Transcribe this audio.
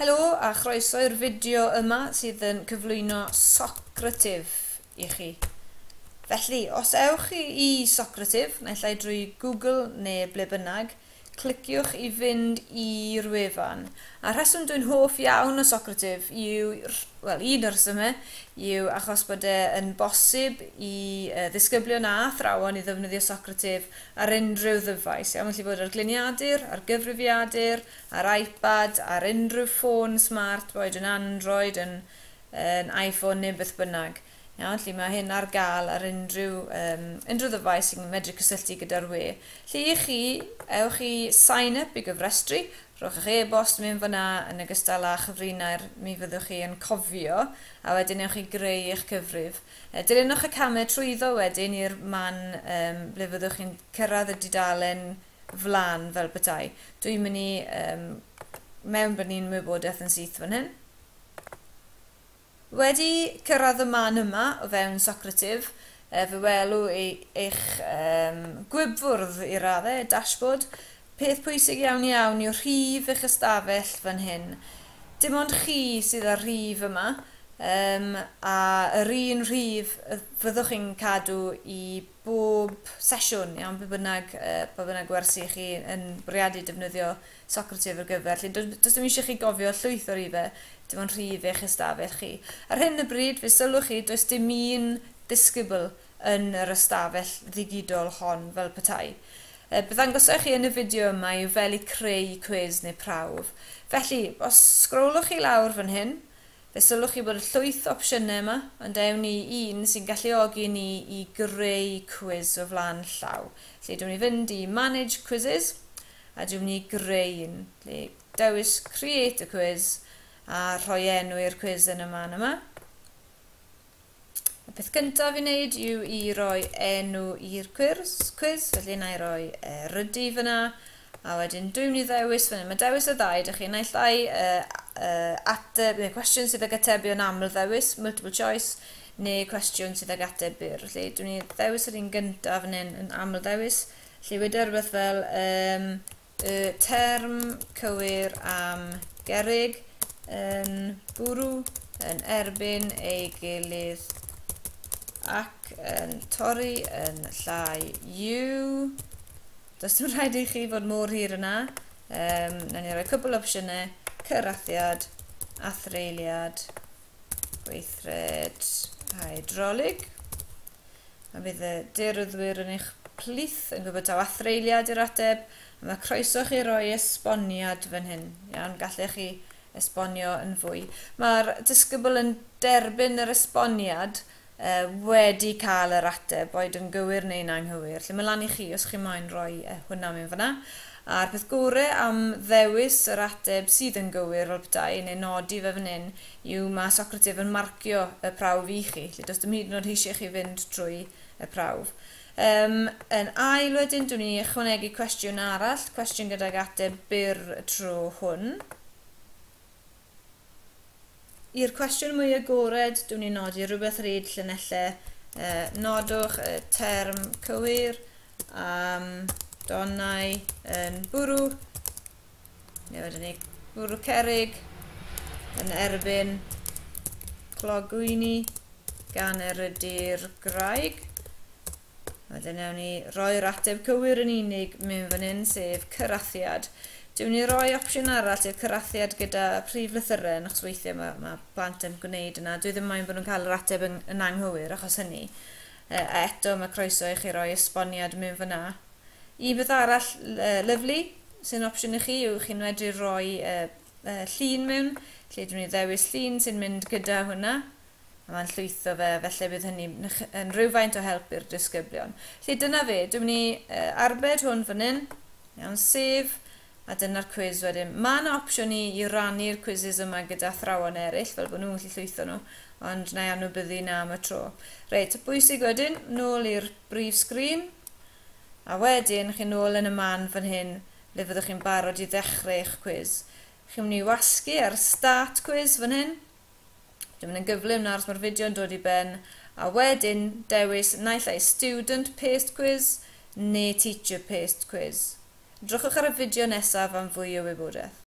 Helo a chroeso i'r fideo yma sydd yn cyflwyno Socrative i chi. Felly, os ewch chi i Socrative, naill ai drwy Google neu ble bynnag, cliciwch i fynd i'r wefan. A rheswm dwi'n hoff iawn o Socrative yw, wel un o'r symau, yw achos bod e yn bosib i uh, ddisgyblion a thrawon i ddefnyddio Socrative ar unrhyw ddyfais. Iawn, felly bod ar gliniadur, ar gyfrifiadur, ar iPad, ar unrhyw ffôn smart, boed yn Android, yn, yn iPhone neu beth bynnag. Iawn, lle mae hyn ar gael ar unrhyw, um, unrhyw ddyfais sy'n medru cysylltu gyda'r we. Lle i chi, ewch chi sign up i gyfrestru, rhowch eich e-bost mewn fyna yn ogystal â chyfrinau'r mi fyddwch chi yn cofio, a wedyn ewch chi greu eich cyfrif. E, Dilynwch y camau trwyddo wedyn i'r man um, ble fyddwch chi'n cyrraedd y dudalen flan fel bethau. Dwi'n mynd i um, mewn bod ni'n wybodaeth yn syth fan hyn. Wedi cyrraedd y man yma o fewn Socrative, e, fe welw eich um, gwybfwrdd i raddau, dashboard, peth pwysig iawn iawn yw rhif eich ystafell fan hyn. Dim ond chi sydd ar rhif yma, um, a yr un rhif fyddwch chi'n cadw i bob sesiwn, iawn, be bynnag, uh, be bynnag wersi chi yn bwriadu defnyddio Socrative ar gyfer. Felly, does dim eisiau chi gofio llwyth o rifau, dim ond rhif eich ystafell chi. Ar hyn y bryd, fe sylwch chi, does dim un disgybl yn yr ystafell ddigidol hon fel petai. E, Byddai'n gosod chi yn y fideo yma yw fel i creu cwiz neu prawf. Felly, os sgrolwch chi lawr fan hyn, fe sylwch chi bod y llwyth opsiynau yma yn ewn ni un sy'n galluogi ni i greu cwiz o flaen llaw. Felly, dwi'n ni fynd i Manage Quizzes a dwi'n ni greu un. Dewis Create a Quiz a rhoi enw i'r cwiz yn y man yma. Y peth gyntaf i wneud yw i roi enw i'r cwiz, cwis, felly na i roi e, rydy fyna, a wedyn dwi'n mynd i ddewis fyna. Mae dewis y ddau, ydych chi naill ddau e, e, ateb, neu cwestiwn sydd ag atebio'n aml ddewis, multiple choice, neu cwestiwn sydd ag ateb. Felly dwi'n mynd i ddewis yr un gyntaf yn, yn aml ddewis, felly wedi rhywbeth fel um, y term cywir am gerig, yn bwrw yn erbyn ei gilydd ac yn torri yn llai U. Does dim rhaid i chi fod mor hir yna. Um, na ni roi cwbl opsiynau. Cyrathiad, athreiliad, gweithred, hydrolig. A bydd y dirwyddwyr yn eich plith yn gwybod taw athreiliad i'r ateb. A mae croeso chi roi esboniad fan hyn. Iawn, gallech chi esbonio yn fwy. Mae'r disgybl yn derbyn yr esboniad uh, wedi cael yr ateb, boed yn gywir neu'n anghywir. Lle mae lan i chi os chi moyn rhoi uh, e, hwnna mewn fyna. A'r peth gorau am ddewis yr ateb sydd yn gywir o'r bydau neu nodi fe fan hyn yw mae Socrates yn marcio y prawf i chi, lle does dim hyd yn oed eisiau chi fynd trwy y prawf. Um, yn ail wedyn, dwi'n ni ychwanegu cwestiwn arall, cwestiwn gyda'r ateb byr tro hwn. I'r cwestiwn mwy agored, dwi'n ni'n nodi rhywbeth ar eid llunellau. E, nodwch y term cywir am donnau yn bwrw. Neu wedyn ni bwrw cerig yn erbyn clogwyni gan yr ydy'r graig. Wedyn ewn ni roi'r ateb cywir yn unig mewn fan hyn, sef cyrathiad. Dwi'n ni roi opsiwn arall i'r cyrathiad gyda prif lythyryn, achos weithiau mae, mae plant yn gwneud yna. Dwi ddim moyn bod nhw'n cael yr ateb yn, yn anghywir, achos hynny. E, eto, mae croeso i chi roi esboniad mewn fyna. I beth arall, e, lyflu, sy'n opsiwn i chi, yw chi'n medru roi e, e, llun mewn, lle dwi'n ni ddewis llun sy'n mynd gyda hwnna a mae'n llwytho fe, felly bydd hynny yn rhywfaint o help i'r disgyblion. Lle dyna fe, dwi'n ni uh, arbed hwn fan hyn, iawn, sef, a dyna'r cwiz wedyn. Mae yna opsiwn i, i rannu'r cwizys yma gyda thrawon eraill, fel bod nhw'n gallu llwytho nhw, ond na i anwybyddu na am y tro. Reit, bwysig wedyn, nôl i'r brif sgrin, a wedyn chi'n nôl yn y man fan hyn, le fyddwch chi'n barod i ddechrau eich cwiz. Chi'n mynd i wasgu ar start quiz fan hyn. Dwi'n mynd yn gyflym nawr os mae'r yn dod i ben. A wedyn dewis naill ai student paste quiz neu teacher paste quiz. Drychwch ar y fideo nesaf am fwy o wybodaeth.